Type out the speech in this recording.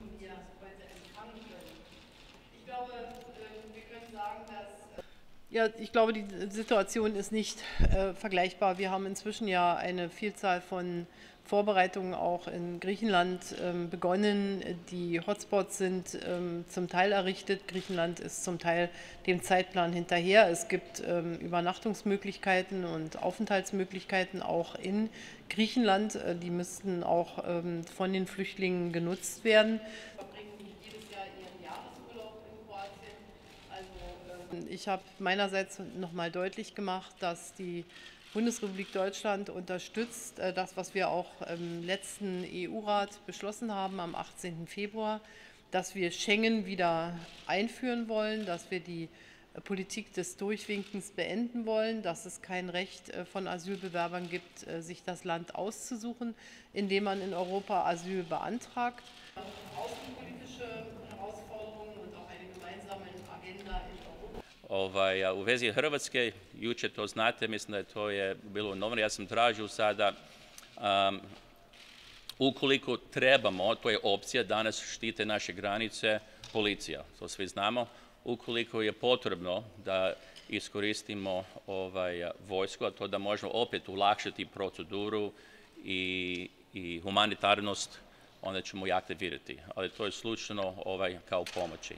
wir heute empfangen können. Ich glaube, äh, wir können sagen, dass ja, ich glaube, die Situation ist nicht äh, vergleichbar. Wir haben inzwischen ja eine Vielzahl von Vorbereitungen auch in Griechenland ähm, begonnen. Die Hotspots sind ähm, zum Teil errichtet. Griechenland ist zum Teil dem Zeitplan hinterher. Es gibt ähm, Übernachtungsmöglichkeiten und Aufenthaltsmöglichkeiten auch in Griechenland. Äh, die müssten auch ähm, von den Flüchtlingen genutzt werden. Ich habe meinerseits nochmal deutlich gemacht, dass die Bundesrepublik Deutschland unterstützt äh, das, was wir auch im letzten EU-Rat beschlossen haben am 18. Februar, dass wir Schengen wieder einführen wollen, dass wir die äh, Politik des Durchwinkens beenden wollen, dass es kein Recht äh, von Asylbewerbern gibt, sich das Land auszusuchen, in dem man in Europa Asyl beantragt. Außenpolitische Herausforderungen und auch eine gemeinsame Agenda in Ovaj, u vezi Hrvatske, jučer to znate, mislim da je to bilo novinama, ja sam tražio sada, ukoliko trebamo, to je opcija, danas štite naše granice policija, to svi znamo, ukoliko je potrebno da iskoristimo ovaj, vojsku, a to da možemo opet ulakšati proceduru i, i humanitarnost, onda ćemo i aktivirati. Ali to je slučajno ovaj, kao pomoći.